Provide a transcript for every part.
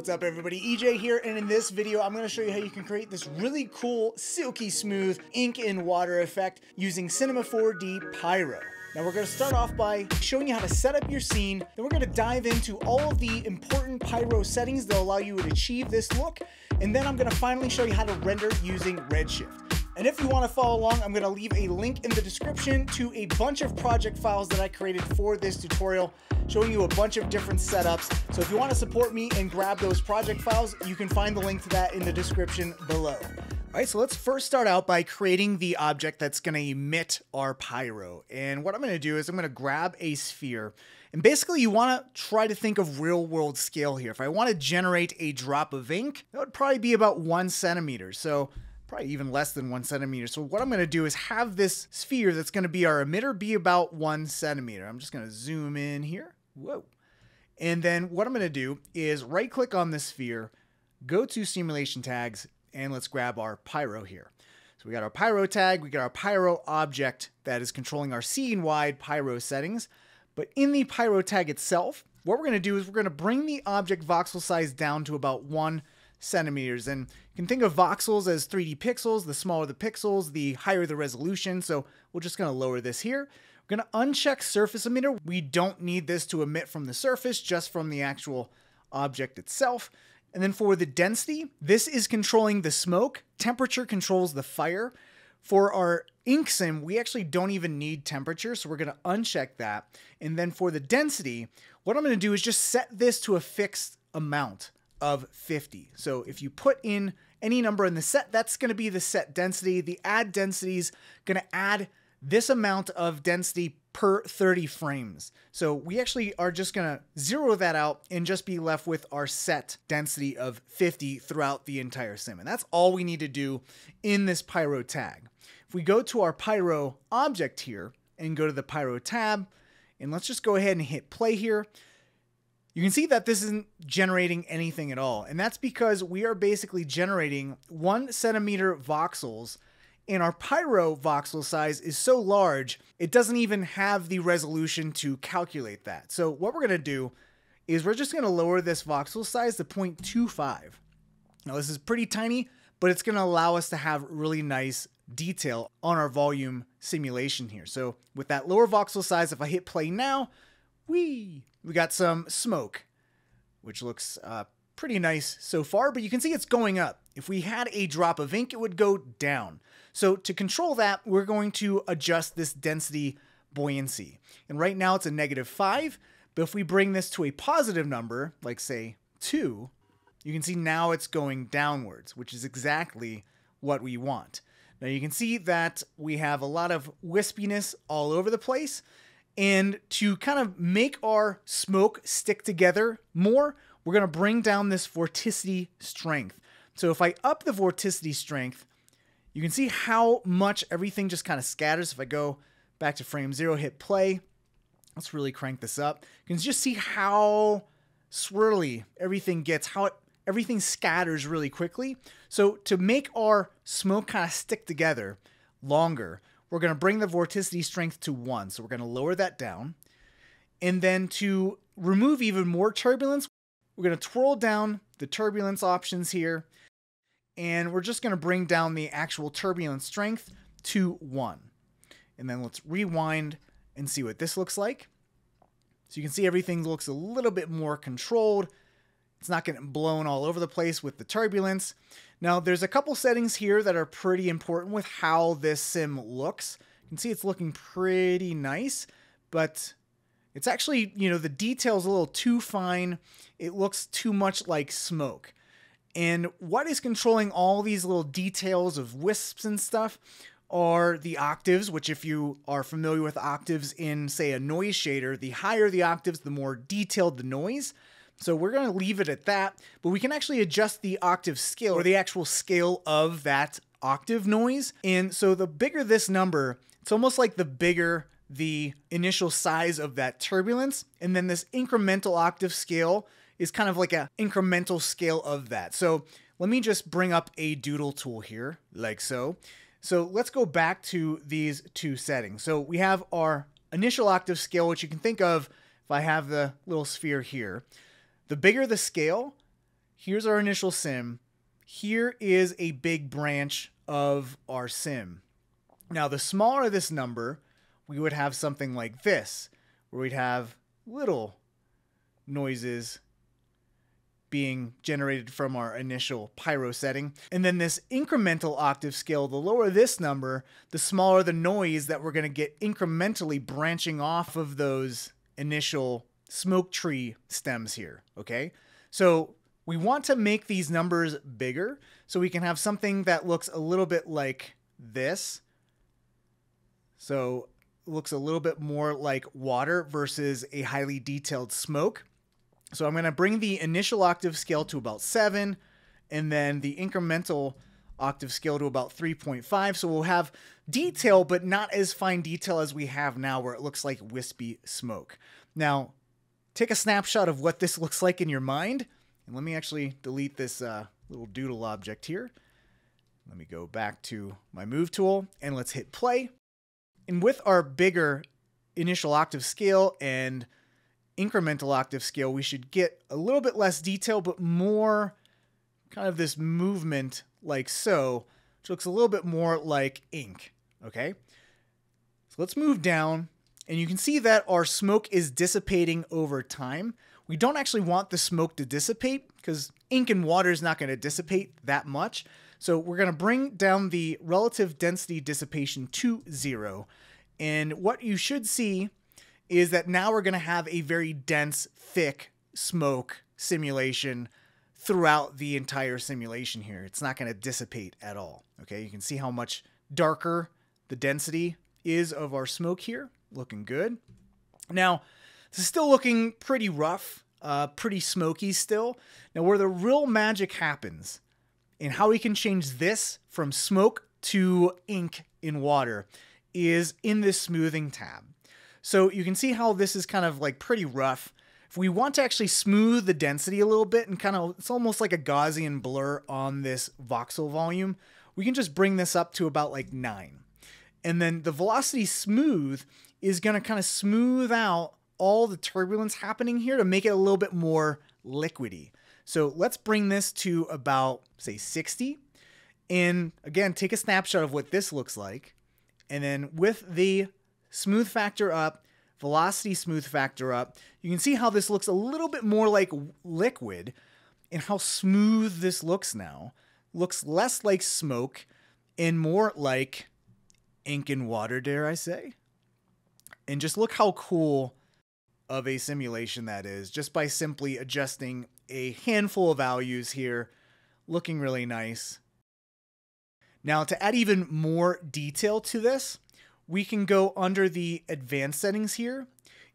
What's up everybody, EJ here, and in this video I'm going to show you how you can create this really cool, silky smooth ink in water effect using Cinema 4D Pyro. Now we're going to start off by showing you how to set up your scene, then we're going to dive into all of the important Pyro settings that allow you to achieve this look, and then I'm going to finally show you how to render using Redshift. And if you want to follow along, I'm going to leave a link in the description to a bunch of project files that I created for this tutorial, showing you a bunch of different setups. So if you want to support me and grab those project files, you can find the link to that in the description below. All right, so let's first start out by creating the object that's going to emit our pyro. And what I'm going to do is I'm going to grab a sphere. And basically, you want to try to think of real world scale here. If I want to generate a drop of ink, that would probably be about one centimeter. So probably even less than one centimeter. So what I'm going to do is have this sphere that's going to be our emitter be about one centimeter. I'm just going to zoom in here. Whoa. And then what I'm going to do is right click on the sphere, go to simulation tags, and let's grab our pyro here. So we got our pyro tag, we got our pyro object that is controlling our scene wide pyro settings. But in the pyro tag itself, what we're going to do is we're going to bring the object voxel size down to about one centimeters. And you can think of voxels as 3D pixels. The smaller the pixels, the higher the resolution. So we're just going to lower this here. We're going to uncheck surface emitter. We don't need this to emit from the surface, just from the actual object itself. And then for the density, this is controlling the smoke. Temperature controls the fire. For our ink sim, we actually don't even need temperature, so we're going to uncheck that. And then for the density, what I'm going to do is just set this to a fixed amount of 50. So if you put in any number in the set, that's going to be the set density. The add density is going to add this amount of density per 30 frames. So we actually are just going to zero that out and just be left with our set density of 50 throughout the entire sim. And that's all we need to do in this Pyro tag. If we go to our Pyro object here and go to the Pyro tab, and let's just go ahead and hit play here you can see that this isn't generating anything at all. And that's because we are basically generating one centimeter voxels and our pyro voxel size is so large, it doesn't even have the resolution to calculate that. So what we're gonna do is we're just gonna lower this voxel size to 0.25. Now this is pretty tiny, but it's gonna allow us to have really nice detail on our volume simulation here. So with that lower voxel size, if I hit play now, Whee! We got some smoke, which looks uh, pretty nice so far, but you can see it's going up. If we had a drop of ink, it would go down. So to control that, we're going to adjust this density buoyancy. And right now it's a negative 5, but if we bring this to a positive number, like say 2, you can see now it's going downwards, which is exactly what we want. Now you can see that we have a lot of wispiness all over the place, and to kind of make our smoke stick together more, we're going to bring down this vorticity strength. So if I up the vorticity strength, you can see how much everything just kind of scatters. If I go back to frame zero, hit play, let's really crank this up. You can just see how swirly everything gets, how it, everything scatters really quickly. So to make our smoke kind of stick together longer, we're going to bring the vorticity strength to 1. So we're going to lower that down. And then to remove even more turbulence, we're going to twirl down the turbulence options here. And we're just going to bring down the actual turbulence strength to 1. And then let's rewind and see what this looks like. So you can see everything looks a little bit more controlled. It's not getting blown all over the place with the turbulence. Now, there's a couple settings here that are pretty important with how this sim looks. You can see it's looking pretty nice, but it's actually, you know, the detail's a little too fine. It looks too much like smoke. And what is controlling all these little details of wisps and stuff are the octaves, which if you are familiar with octaves in, say, a noise shader, the higher the octaves, the more detailed the noise. So we're going to leave it at that, but we can actually adjust the octave scale or the actual scale of that octave noise. And so the bigger this number, it's almost like the bigger the initial size of that turbulence. And then this incremental octave scale is kind of like an incremental scale of that. So let me just bring up a doodle tool here, like so. So let's go back to these two settings. So we have our initial octave scale, which you can think of if I have the little sphere here. The bigger the scale, here's our initial sim. Here is a big branch of our sim. Now, the smaller this number, we would have something like this, where we'd have little noises being generated from our initial pyro setting. And then this incremental octave scale, the lower this number, the smaller the noise that we're going to get incrementally branching off of those initial smoke tree stems here, okay? So we want to make these numbers bigger so we can have something that looks a little bit like this. So looks a little bit more like water versus a highly detailed smoke. So I'm going to bring the initial octave scale to about 7 and then the incremental octave scale to about 3.5. So we'll have detail, but not as fine detail as we have now where it looks like wispy smoke. Now, take a snapshot of what this looks like in your mind. And let me actually delete this uh, little doodle object here. Let me go back to my move tool and let's hit play. And with our bigger initial octave scale and incremental octave scale, we should get a little bit less detail, but more kind of this movement like so, which looks a little bit more like ink, okay? So let's move down, and you can see that our smoke is dissipating over time. We don't actually want the smoke to dissipate because ink and water is not going to dissipate that much. So we're going to bring down the relative density dissipation to zero. And what you should see is that now we're going to have a very dense, thick smoke simulation throughout the entire simulation here. It's not going to dissipate at all. Okay, you can see how much darker the density is of our smoke here. Looking good. Now, this is still looking pretty rough, uh, pretty smoky still. Now, where the real magic happens and how we can change this from smoke to ink in water is in this smoothing tab. So you can see how this is kind of like pretty rough. If we want to actually smooth the density a little bit and kind of, it's almost like a Gaussian blur on this voxel volume, we can just bring this up to about like nine. And then the velocity smooth is going to kind of smooth out all the turbulence happening here to make it a little bit more liquidy. So let's bring this to about, say, 60. And again, take a snapshot of what this looks like. And then with the smooth factor up, velocity smooth factor up, you can see how this looks a little bit more like liquid and how smooth this looks now. Looks less like smoke and more like ink and water, dare I say. And just look how cool of a simulation that is just by simply adjusting a handful of values here, looking really nice. Now to add even more detail to this, we can go under the advanced settings here.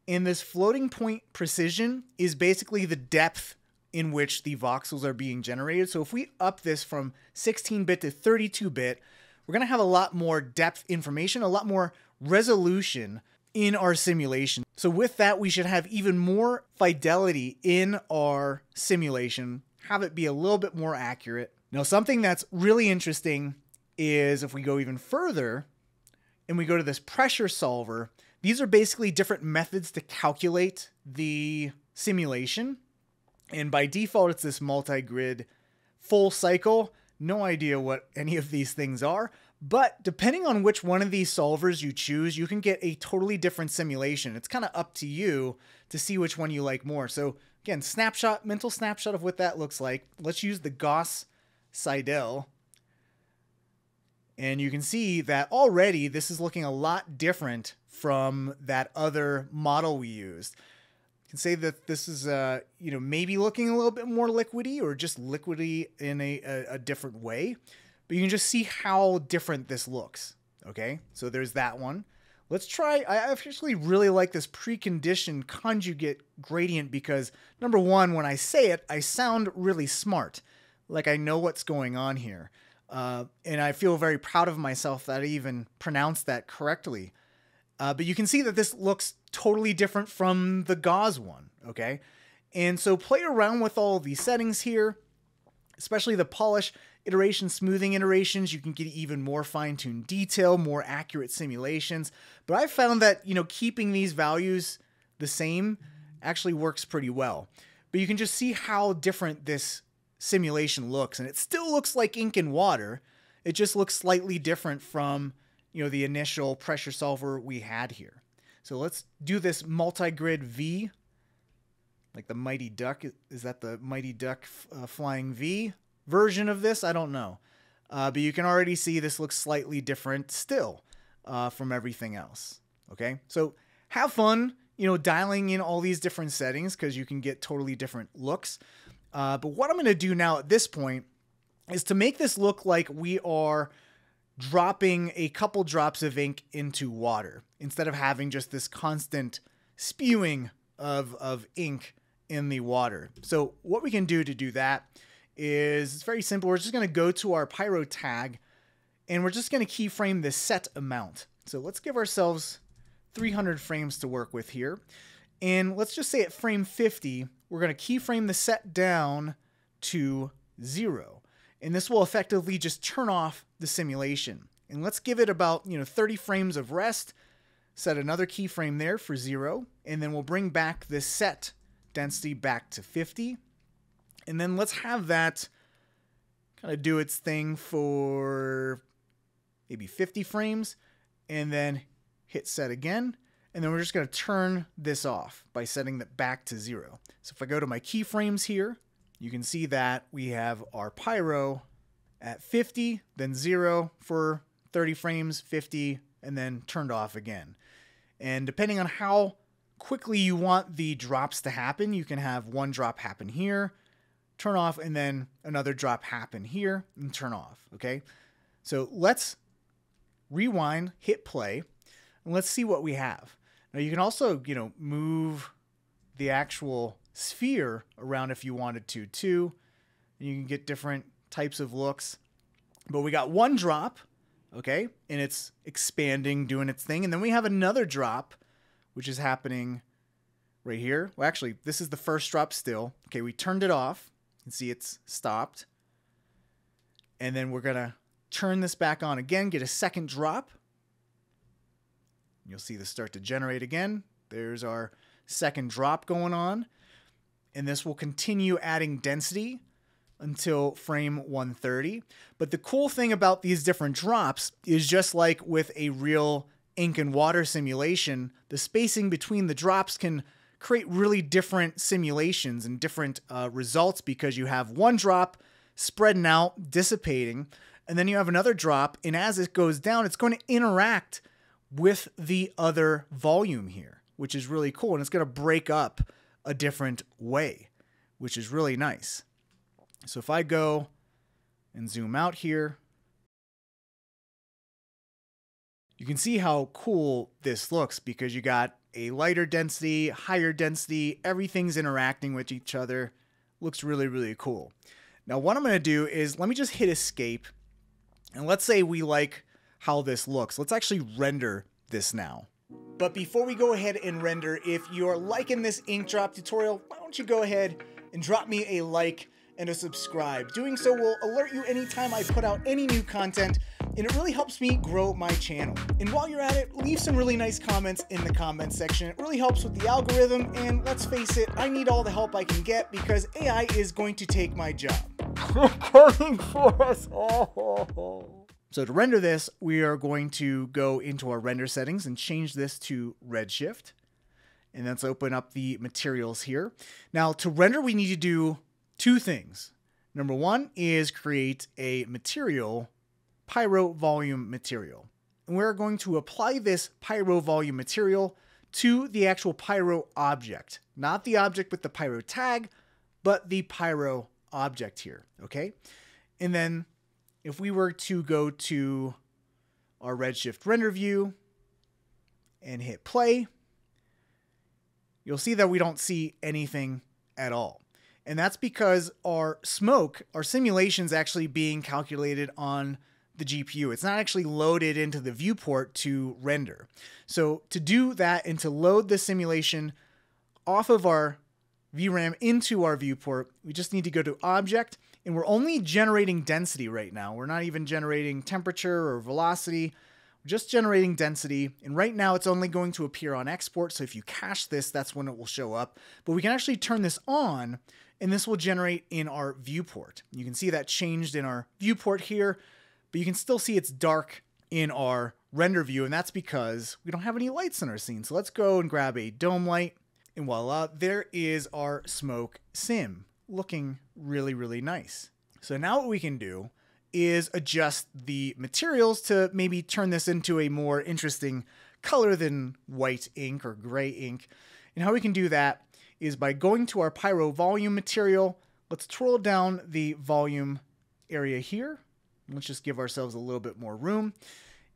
And this floating point precision is basically the depth in which the voxels are being generated. So if we up this from 16-bit to 32-bit, we're going to have a lot more depth information, a lot more resolution in our simulation. So with that, we should have even more fidelity in our simulation, have it be a little bit more accurate. Now, something that's really interesting is if we go even further, and we go to this pressure solver, these are basically different methods to calculate the simulation. And by default, it's this multi-grid full cycle. No idea what any of these things are, but depending on which one of these solvers you choose, you can get a totally different simulation. It's kind of up to you to see which one you like more. So again, snapshot, mental snapshot of what that looks like. Let's use the Gauss Seidel and you can see that already this is looking a lot different from that other model we used. You can say that this is, uh, you know, maybe looking a little bit more liquidy or just liquidy in a, a, a different way. But you can just see how different this looks. Okay, so there's that one. Let's try, I actually really like this preconditioned conjugate gradient because number one, when I say it, I sound really smart. Like I know what's going on here. Uh, and I feel very proud of myself that I even pronounced that correctly. Uh, but you can see that this looks totally different from the Gauss one, okay? And so play around with all these settings here, especially the polish iteration, smoothing iterations. You can get even more fine-tuned detail, more accurate simulations. But I found that, you know, keeping these values the same actually works pretty well. But you can just see how different this simulation looks. And it still looks like ink and water. It just looks slightly different from, you know, the initial pressure solver we had here. So let's do this multi-grid V, like the Mighty Duck. Is that the Mighty Duck uh, Flying V version of this? I don't know. Uh, but you can already see this looks slightly different still uh, from everything else. Okay, so have fun, you know, dialing in all these different settings because you can get totally different looks. Uh, but what I'm going to do now at this point is to make this look like we are dropping a couple drops of ink into water instead of having just this constant spewing of, of ink in the water. So what we can do to do that is it's very simple. We're just going to go to our pyro tag and we're just going to keyframe the set amount. So let's give ourselves 300 frames to work with here. And let's just say at frame 50, we're going to keyframe the set down to zero. And this will effectively just turn off the simulation. And let's give it about, you know, 30 frames of rest. Set another keyframe there for zero. And then we'll bring back this set density back to 50. And then let's have that kind of do its thing for maybe 50 frames and then hit set again. And then we're just going to turn this off by setting that back to zero. So if I go to my keyframes here, you can see that we have our pyro at 50, then zero for 30 frames, 50, and then turned off again. And depending on how quickly you want the drops to happen, you can have one drop happen here, turn off, and then another drop happen here and turn off. Okay. So let's rewind, hit play, and let's see what we have. Now you can also, you know, move the actual sphere around if you wanted to too. And you can get different types of looks. But we got one drop, okay, and it's expanding, doing its thing. And then we have another drop, which is happening right here. Well, actually, this is the first drop still. Okay, we turned it off. Can see it's stopped. And then we're going to turn this back on again, get a second drop. You'll see this start to generate again. There's our second drop going on. And this will continue adding density until frame 130. But the cool thing about these different drops is just like with a real ink and water simulation, the spacing between the drops can create really different simulations and different uh, results because you have one drop spreading out, dissipating, and then you have another drop, and as it goes down, it's going to interact with the other volume here, which is really cool. And it's going to break up a different way, which is really nice. So if I go and zoom out here, you can see how cool this looks because you got a lighter density, higher density, everything's interacting with each other. Looks really, really cool. Now what I'm going to do is let me just hit escape and let's say we like how this looks. Let's actually render this now. But before we go ahead and render, if you're liking this ink drop tutorial, why don't you go ahead and drop me a like and a subscribe. Doing so will alert you anytime I put out any new content, and it really helps me grow my channel. And while you're at it, leave some really nice comments in the comments section. It really helps with the algorithm, and let's face it, I need all the help I can get because AI is going to take my job. coming for us all. So to render this, we are going to go into our render settings and change this to Redshift. And let's open up the materials here. Now to render, we need to do two things. Number one is create a material, pyro volume material. And we're going to apply this pyro volume material to the actual pyro object, not the object with the pyro tag, but the pyro object here, okay? And then if we were to go to our Redshift render view and hit play, you'll see that we don't see anything at all. And that's because our smoke, our simulation is actually being calculated on the GPU. It's not actually loaded into the viewport to render. So to do that and to load the simulation off of our VRAM into our viewport, we just need to go to object and we're only generating density right now. We're not even generating temperature or velocity, we're just generating density. And right now it's only going to appear on export. So if you cache this, that's when it will show up. But we can actually turn this on and this will generate in our viewport. You can see that changed in our viewport here, but you can still see it's dark in our render view, and that's because we don't have any lights in our scene. So let's go and grab a dome light, and voila, there is our smoke sim, looking really, really nice. So now what we can do is adjust the materials to maybe turn this into a more interesting color than white ink or gray ink. And how we can do that is by going to our Pyro volume material. Let's twirl down the volume area here. Let's just give ourselves a little bit more room.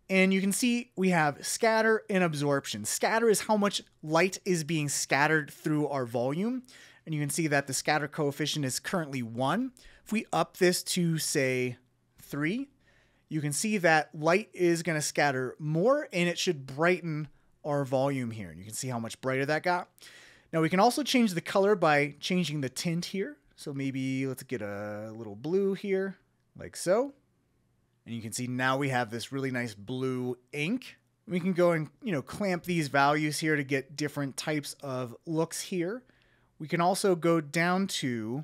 And you can see we have scatter and absorption. Scatter is how much light is being scattered through our volume. And you can see that the scatter coefficient is currently 1. If we up this to, say, 3, you can see that light is going to scatter more and it should brighten our volume here. And you can see how much brighter that got. Now we can also change the color by changing the tint here. So maybe let's get a little blue here, like so. And you can see now we have this really nice blue ink. We can go and, you know, clamp these values here to get different types of looks here. We can also go down to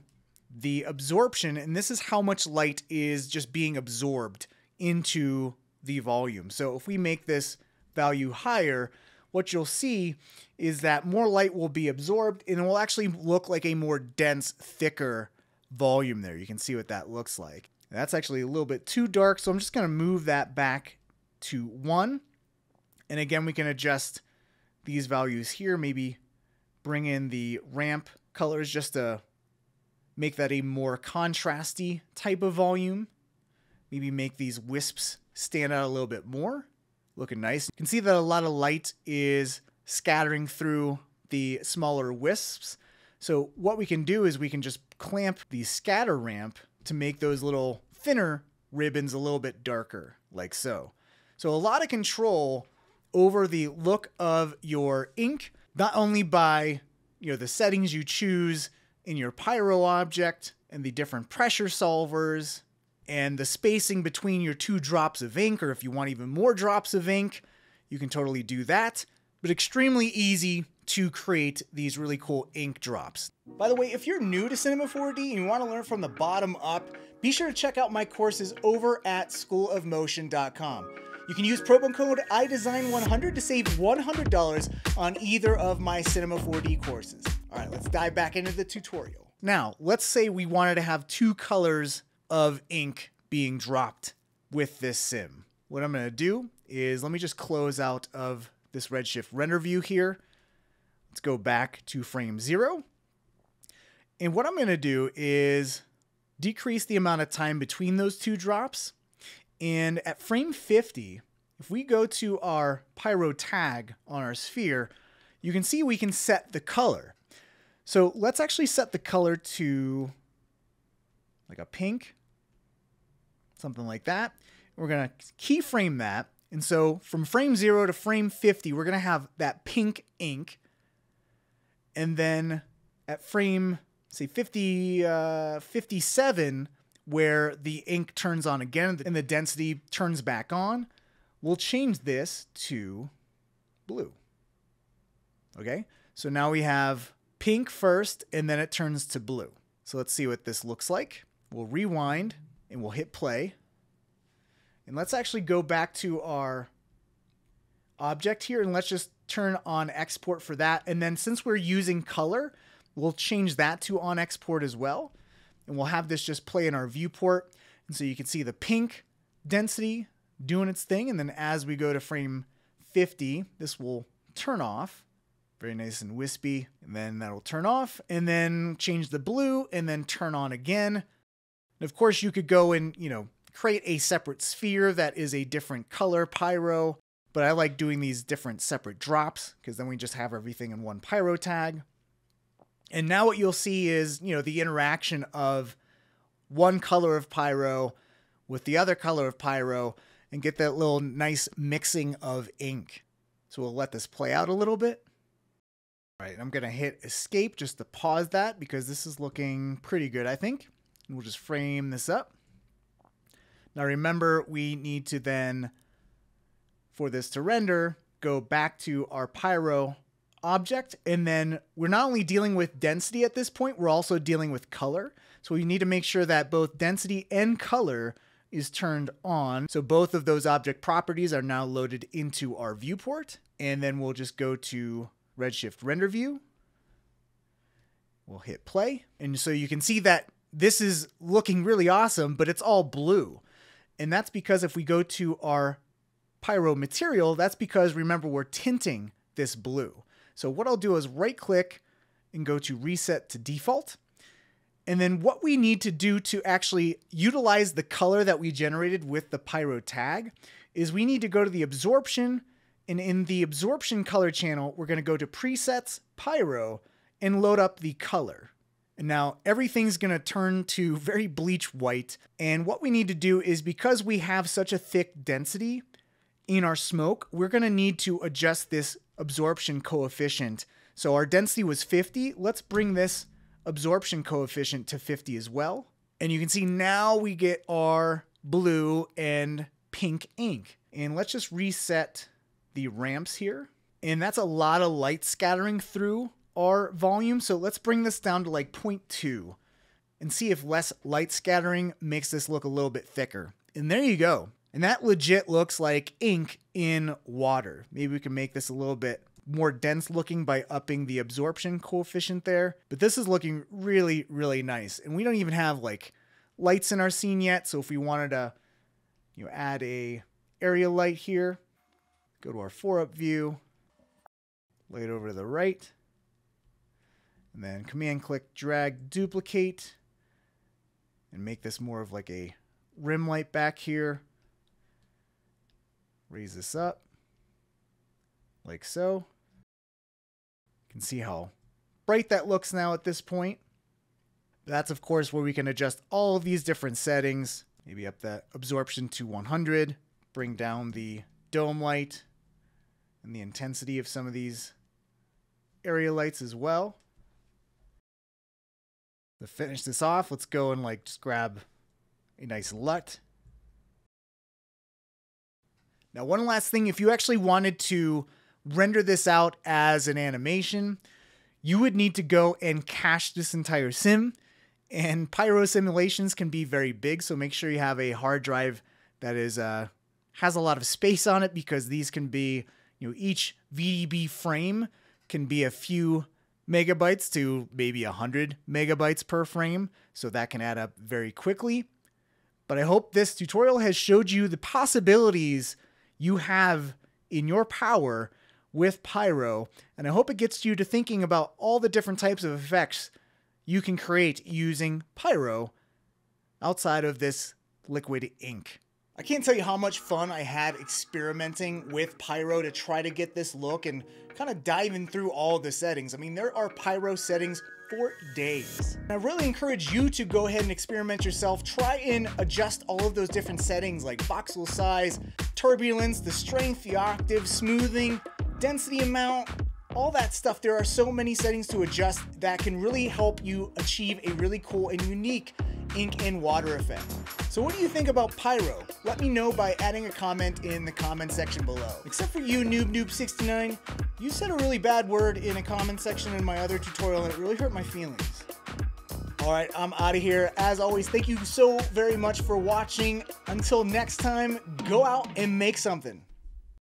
the absorption, and this is how much light is just being absorbed into the volume. So if we make this value higher, what you'll see is that more light will be absorbed and it will actually look like a more dense, thicker volume there. You can see what that looks like. That's actually a little bit too dark, so I'm just going to move that back to 1. And again, we can adjust these values here, maybe bring in the ramp colors just to make that a more contrasty type of volume. Maybe make these wisps stand out a little bit more looking nice. You can see that a lot of light is scattering through the smaller wisps. So what we can do is we can just clamp the scatter ramp to make those little thinner ribbons a little bit darker, like so. So a lot of control over the look of your ink, not only by you know the settings you choose in your Pyro object and the different pressure solvers and the spacing between your two drops of ink, or if you want even more drops of ink, you can totally do that. But extremely easy to create these really cool ink drops. By the way, if you're new to Cinema 4D and you want to learn from the bottom up, be sure to check out my courses over at schoolofmotion.com. You can use promo code EYEDESYN100 to save $100 on either of my Cinema 4D courses. All right, let's dive back into the tutorial. Now, let's say we wanted to have two colors of ink being dropped with this sim. What I'm going to do is let me just close out of this Redshift render view here. Let's go back to frame zero. And what I'm going to do is decrease the amount of time between those two drops. And at frame 50, if we go to our pyro tag on our sphere, you can see we can set the color. So let's actually set the color to like a pink, something like that. We're going to keyframe that. And so from frame 0 to frame 50, we're going to have that pink ink. And then at frame, say 50, uh, 57, where the ink turns on again and the density turns back on, we'll change this to blue. Okay, so now we have pink first and then it turns to blue. So let's see what this looks like. We'll rewind and we'll hit play. And let's actually go back to our object here and let's just turn on export for that. And then since we're using color, we'll change that to on export as well. And we'll have this just play in our viewport. And so you can see the pink density doing its thing. And then as we go to frame 50, this will turn off. Very nice and wispy. And then that'll turn off and then change the blue and then turn on again. And of course, you could go and, you know, create a separate sphere that is a different color pyro, but I like doing these different separate drops because then we just have everything in one pyro tag. And now what you'll see is, you know, the interaction of one color of pyro with the other color of pyro and get that little nice mixing of ink. So we'll let this play out a little bit. All right, I'm gonna hit escape just to pause that because this is looking pretty good, I think. And We'll just frame this up. Now remember, we need to then, for this to render, go back to our Pyro object. And then we're not only dealing with density at this point, we're also dealing with color. So we need to make sure that both density and color is turned on. So both of those object properties are now loaded into our viewport. And then we'll just go to Redshift render view. We'll hit play. And so you can see that this is looking really awesome, but it's all blue. And that's because if we go to our pyro material, that's because remember we're tinting this blue. So what I'll do is right click and go to reset to default. And then what we need to do to actually utilize the color that we generated with the pyro tag is we need to go to the absorption and in the absorption color channel, we're going to go to presets pyro and load up the color. And now everything's going to turn to very bleach white. And what we need to do is because we have such a thick density in our smoke, we're going to need to adjust this absorption coefficient. So our density was 50. Let's bring this absorption coefficient to 50 as well. And you can see now we get our blue and pink ink. And let's just reset the ramps here. And that's a lot of light scattering through our volume. So let's bring this down to like 0.2 and see if less light scattering makes this look a little bit thicker. And there you go. And that legit looks like ink in water. Maybe we can make this a little bit more dense looking by upping the absorption coefficient there. But this is looking really, really nice. And we don't even have like lights in our scene yet. So if we wanted to, you know, add a area light here, go to our four up view, lay it over to the right, and then command click drag duplicate and make this more of like a rim light back here. Raise this up like so. You can see how bright that looks now at this point. That's of course where we can adjust all of these different settings. Maybe up that absorption to 100, bring down the dome light and the intensity of some of these area lights as well. To finish this off, let's go and like just grab a nice LUT. Now, one last thing, if you actually wanted to render this out as an animation, you would need to go and cache this entire sim. And Pyro simulations can be very big, so make sure you have a hard drive that is uh, has a lot of space on it because these can be, you know, each VDB frame can be a few megabytes to maybe 100 megabytes per frame, so that can add up very quickly. But I hope this tutorial has showed you the possibilities you have in your power with Pyro, and I hope it gets you to thinking about all the different types of effects you can create using Pyro outside of this liquid ink. I can't tell you how much fun I had experimenting with Pyro to try to get this look and kind of diving through all the settings. I mean, there are Pyro settings for days. And I really encourage you to go ahead and experiment yourself. Try and adjust all of those different settings like voxel size, turbulence, the strength, the octave, smoothing, density amount, all that stuff. There are so many settings to adjust that can really help you achieve a really cool and unique ink and water effect. So what do you think about Pyro? Let me know by adding a comment in the comment section below. Except for you, Noob Noob 69, you said a really bad word in a comment section in my other tutorial and it really hurt my feelings. Alright, I'm out of here. As always, thank you so very much for watching. Until next time, go out and make something.